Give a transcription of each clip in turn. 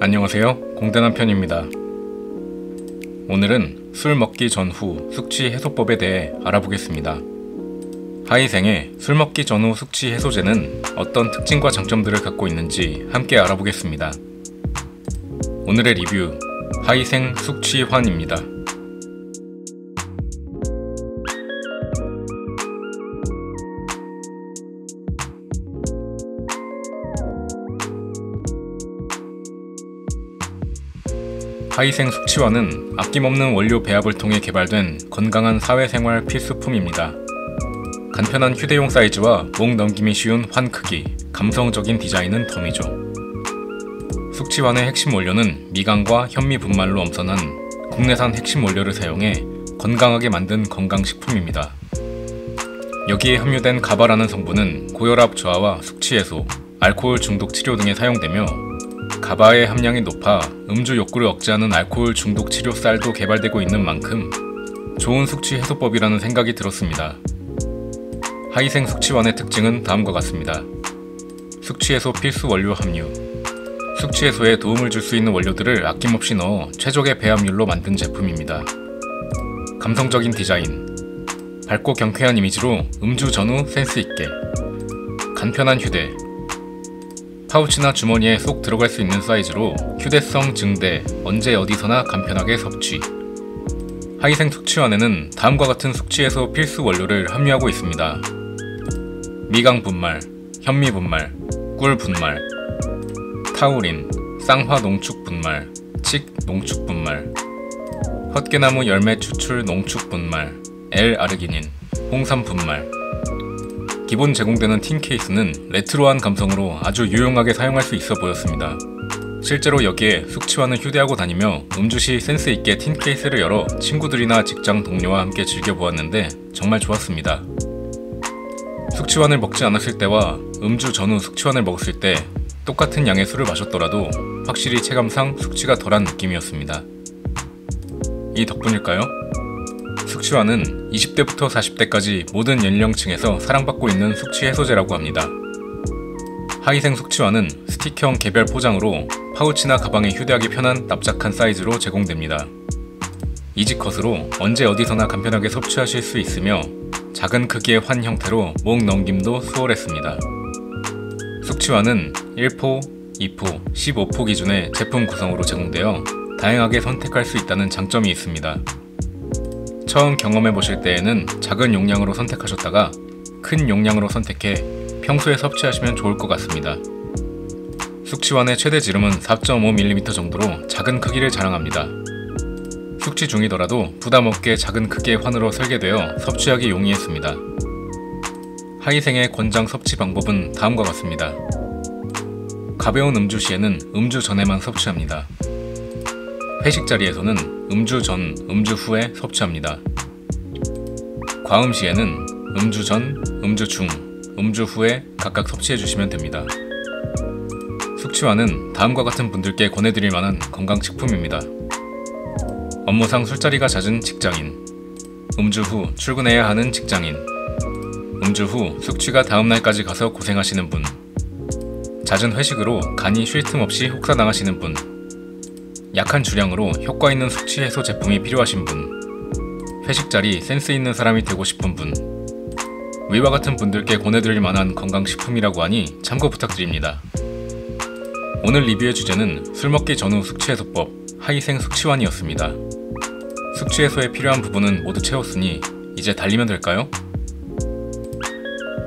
안녕하세요. 공대남편입니다. 오늘은 술 먹기 전후 숙취 해소법에 대해 알아보겠습니다. 하이생의 술 먹기 전후 숙취 해소제는 어떤 특징과 장점들을 갖고 있는지 함께 알아보겠습니다. 오늘의 리뷰 하이생 숙취환입니다. 하이생 숙취환은 아낌없는 원료 배합을 통해 개발된 건강한 사회생활 필수품입니다. 간편한 휴대용 사이즈와 목 넘김이 쉬운 환 크기, 감성적인 디자인은 덤이죠. 숙취환의 핵심 원료는 미강과 현미 분말로 엄선한 국내산 핵심 원료를 사용해 건강하게 만든 건강식품입니다. 여기에 함유된 가바라는 성분은 고혈압 저하와 숙취 해소, 알코올 중독 치료 등에 사용되며 가바의 함량이 높아 음주 욕구를 억제하는 알코올 중독 치료 쌀도 개발되고 있는 만큼 좋은 숙취 해소법이라는 생각이 들었습니다. 하이생 숙취환의 특징은 다음과 같습니다. 숙취 해소 필수 원료 함유 숙취 해소에 도움을 줄 수 있는 원료들을 아낌없이 넣어 최적의 배합률로 만든 제품입니다. 감성적인 디자인 밝고 경쾌한 이미지로 음주 전후 센스 있게 간편한 휴대 파우치나 주머니에 쏙 들어갈 수 있는 사이즈로 휴대성 증대, 언제 어디서나 간편하게 섭취. 하이생 숙취환에는 다음과 같은 숙취해소 필수 원료를 함유하고 있습니다. 미강 분말, 현미 분말, 꿀 분말, 타우린, 쌍화 농축 분말, 칡 농축 분말, 헛개나무 열매 추출 농축 분말, L-아르기닌, 홍삼 분말, 기본 제공되는 틴 케이스는 레트로한 감성으로 아주 유용하게 사용할 수 있어 보였습니다. 실제로 여기에 숙취환을 휴대하고 다니며 음주 시 센스 있게 틴 케이스를 열어 친구들이나 직장 동료와 함께 즐겨보았는데 정말 좋았습니다. 숙취환을 먹지 않았을 때와 음주 전후 숙취환을 먹었을 때 똑같은 양의 술을 마셨더라도 확실히 체감상 숙취가 덜한 느낌이었습니다. 이 덕분일까요? 숙취환은 20대부터 40대까지 모든 연령층에서 사랑받고 있는 숙취 해소제라고 합니다. 하이생 숙취환은 스틱형 개별 포장으로 파우치나 가방에 휴대하기 편한 납작한 사이즈로 제공됩니다. easy cut으로 언제 어디서나 간편하게 섭취하실 수 있으며 작은 크기의 환 형태로 목 넘김도 수월했습니다. 숙취환은 1포, 2포, 15포 기준의 제품 구성으로 제공되어 다양하게 선택할 수 있다는 장점이 있습니다. 처음 경험해 보실 때에는 작은 용량으로 선택하셨다가 큰 용량으로 선택해 평소에 섭취하시면 좋을 것 같습니다. 숙취환의 최대 지름은 4.5mm 정도로 작은 크기를 자랑합니다. 숙취 중이더라도 부담 없게 작은 크기의 환으로 설계되어 섭취하기 용이했습니다. 하이생의 권장 섭취 방법은 다음과 같습니다. 가벼운 음주 시에는 음주 전에만 섭취합니다. 회식 자리에서는 음주 전, 음주 후에 섭취합니다. 과음 시에는 음주 전, 음주 중, 음주 후에 각각 섭취해 주시면 됩니다. 숙취환은 다음과 같은 분들께 권해드릴 만한 건강식품입니다. 업무상 술자리가 잦은 직장인, 음주 후 출근해야 하는 직장인, 음주 후 숙취가 다음날까지 가서 고생하시는 분, 잦은 회식으로 간이 쉴 틈 없이 혹사당하시는 분, 약한 주량으로 효과 있는 숙취 해소 제품이 필요하신 분, 회식 자리 센스 있는 사람이 되고 싶은 분, 위와 같은 분들께 권해드릴 만한 건강식품이라고 하니 참고 부탁드립니다. 오늘 리뷰의 주제는 술 먹기 전후 숙취 해소법 하이생 숙취환이었습니다. 숙취 해소에 필요한 부분은 모두 채웠으니 이제 달리면 될까요?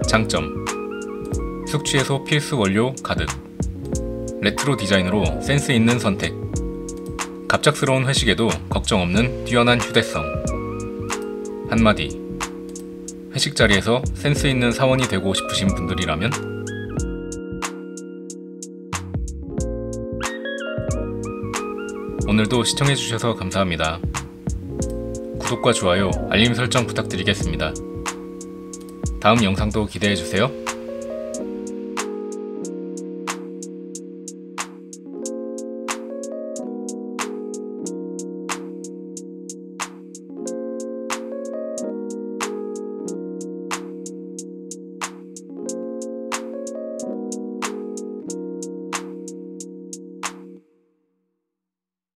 장점 숙취 해소 필수 원료 가득 레트로 디자인으로 센스 있는 선택 갑작스러운 회식에도 걱정 없는 뛰어난 휴대성 한마디 회식 자리에서 센스 있는 사원이 되고 싶으신 분들이라면 오늘도 시청해주셔서 감사합니다. 구독과 좋아요, 알림 설정 부탁드리겠습니다. 다음 영상도 기대해주세요.